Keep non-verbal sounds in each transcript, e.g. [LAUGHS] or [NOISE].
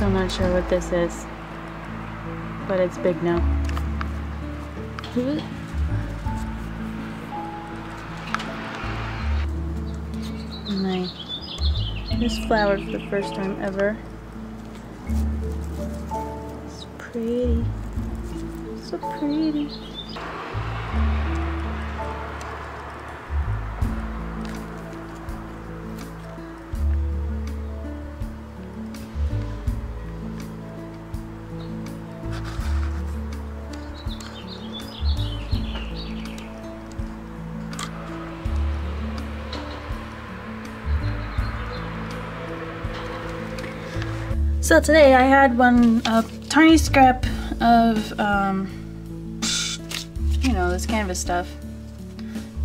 I'm still not sure what this is, but it's big now. And I just flowered for the first time ever. It's pretty. So pretty. So today I had one tiny scrap of um, you know this canvas stuff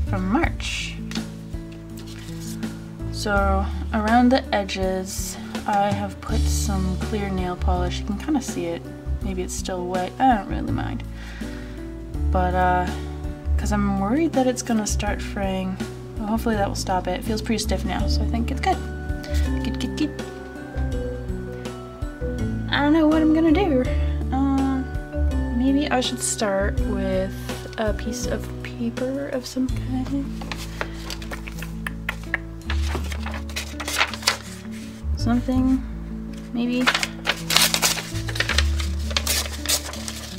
from March. So around the edges I have put some clear nail polish. You can kind of see it. Maybe it's still wet. I don't really mind. But uh, because I'm worried that it's gonna start fraying. Well, hopefully that will stop it. It feels pretty stiff now, so I think it's good. Good, good, good. Don't know what I'm gonna do. Um, maybe I should start with a piece of paper of some kind. Something, maybe.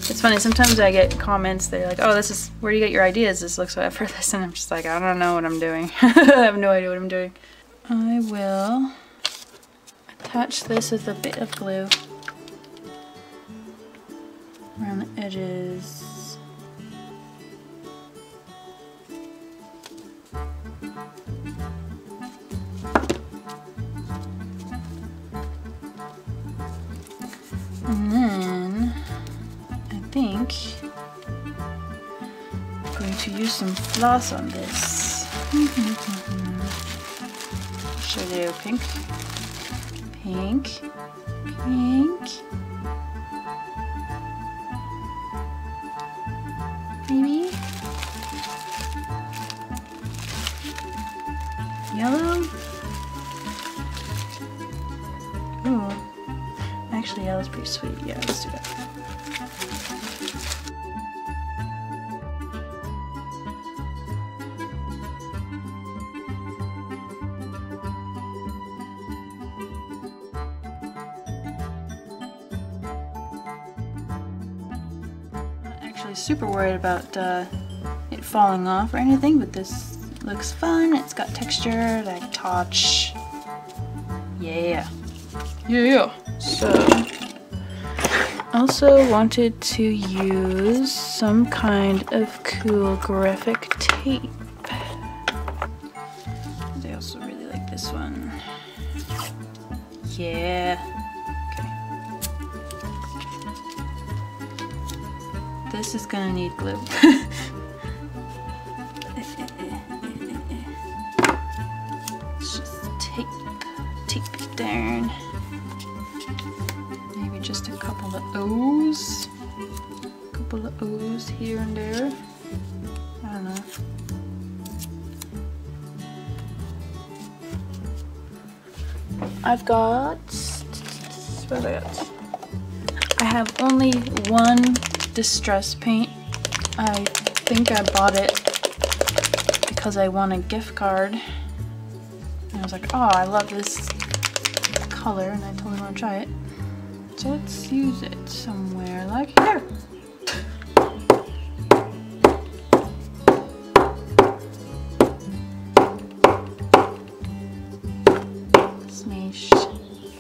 It's funny, sometimes I get comments, they're like, oh, this is, where do you get your ideas? This looks for this. [LAUGHS] And I'm just like, I don't know what I'm doing. [LAUGHS] I have no idea what I'm doing. I will attach this with a bit of glue edges. And then I think I'm going to use some floss on this. [LAUGHS] Show you pink, pink, pink. Yellow? Ooh. Actually, yellow's pretty sweet. Yeah, let's do that. Actually super worried about uh, it falling off or anything, but this looks fun. It's got texture, like touch. Yeah. Yeah. Yeah. So, also wanted to use some kind of cool graphic tape. I also really like this one. Yeah. Okay. This is gonna need glue. [LAUGHS] down. Maybe just a couple of O's. A couple of O's here and there. I don't know. I've got, I? I have only one distress paint. I think I bought it because I won a gift card. And I was like, oh, I love this color, and I totally want to try it. So let's use it somewhere like here. Smash.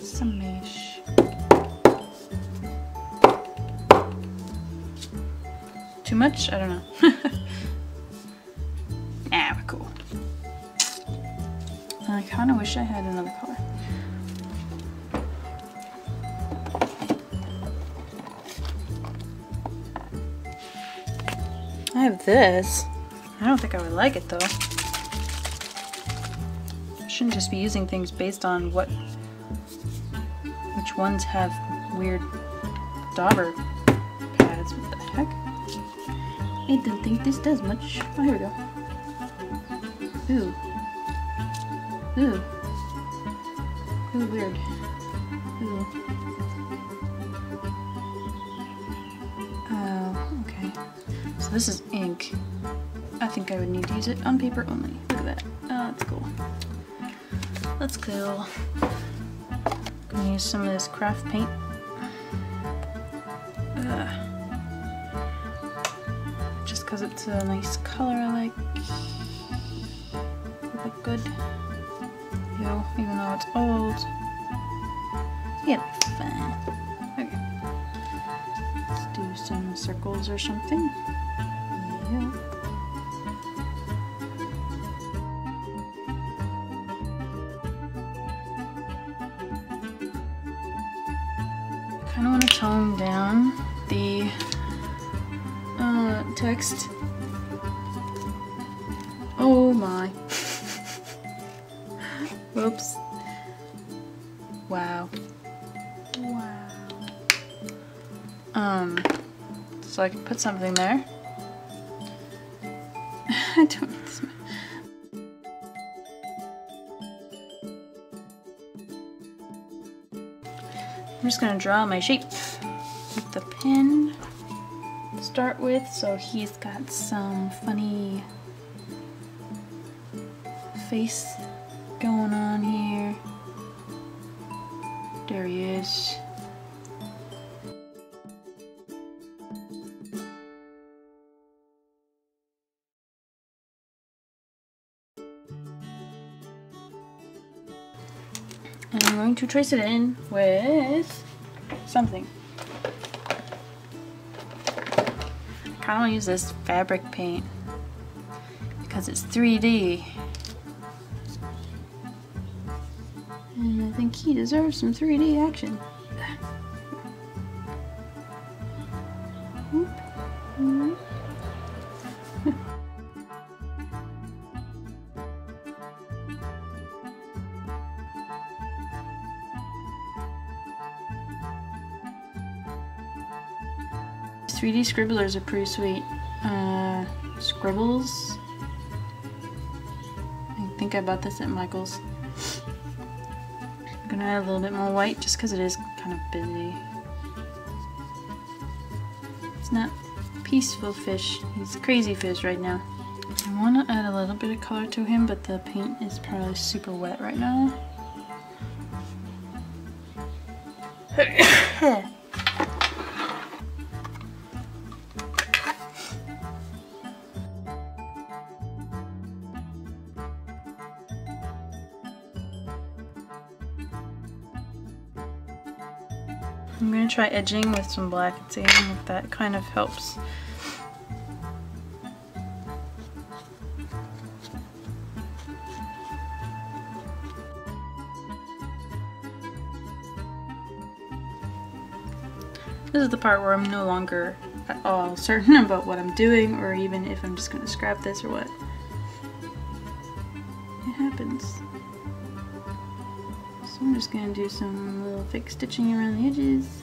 Smash. Too much? I don't know. [LAUGHS] nah, we're cool. I kind of wish I had another color. Have this. I don't think I would like it though. I shouldn't just be using things based on what which ones have weird dauber pads. What the heck? I don't think this does much. Oh, here we go. Ooh. Ooh. Ooh, weird. Ooh. So this is ink. I think I would need to use it on paper only. Look at that. Oh, that's cool. That's cool. Gonna use some of this craft paint. Ugh. Just because it's a nice color I like. Look good. You know, even though it's old. Yeah, fine. Okay. Let's do some circles or something. Yeah. kind of want to tone down the uh, text. Oh my. [LAUGHS] Whoops. Wow. Wow. Um, so I can put something there. I don't I'm just gonna draw my shape with the pen start with. So he's got some funny face going on here. There he is. And I'm going to trace it in with something. I kind of want to use this fabric paint because it's 3D. And I think he deserves some 3D action. 3D scribblers are pretty sweet. Uh, scribbles. I think I bought this at Michael's. I'm gonna add a little bit more white just because it is kind of busy. It's not peaceful fish. He's crazy fish right now. I want to add a little bit of color to him, but the paint is probably super wet right now. [COUGHS] [COUGHS] [COUGHS] I'm going to try edging with some black and seeing if that kind of helps. This is the part where I'm no longer at all [LAUGHS] certain about what I'm doing or even if I'm just going to scrap this or what. It happens. Just going to do some little fake stitching around the edges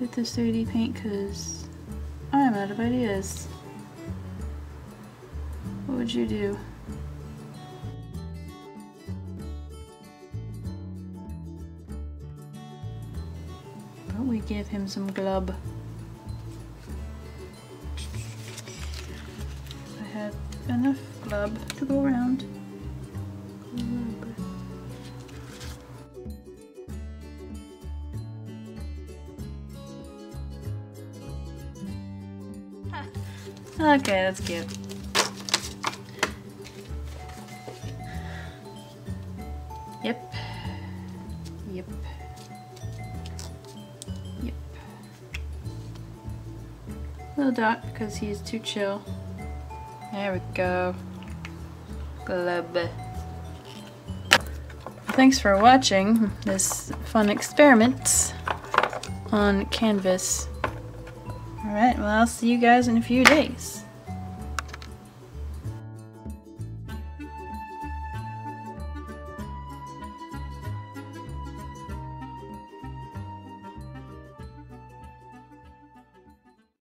with this 3D paint because I'm out of ideas. What would you do? But we give him some glub. I have enough glub to go around. Okay, that's cute. Yep. Yep. Yep. Little dot because he's too chill. There we go. Glub. Thanks for watching this fun experiment on canvas. Alright, well I'll see you guys in a few days.